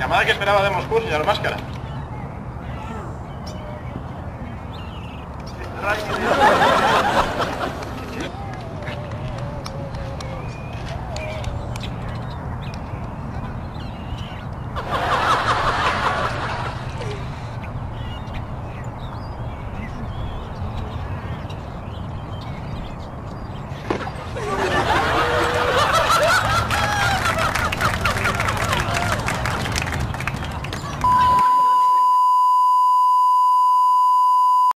Llamada que esperaba de Moscú, señor Máscara.